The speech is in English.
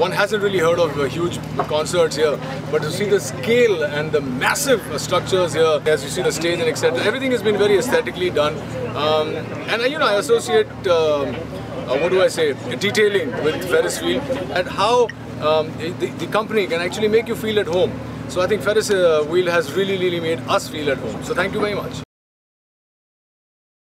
one hasn't really heard of huge concerts here, but to see the scale and the massive uh, structures here, as you see the stage and etc., everything has been very aesthetically done. Um, and uh, you know, I associate, um, uh, what do I say, detailing with Ferris wheel and how um, the, the company can actually make you feel at home. So I think Ferris uh, wheel has really, really made us feel at home. So thank you very much.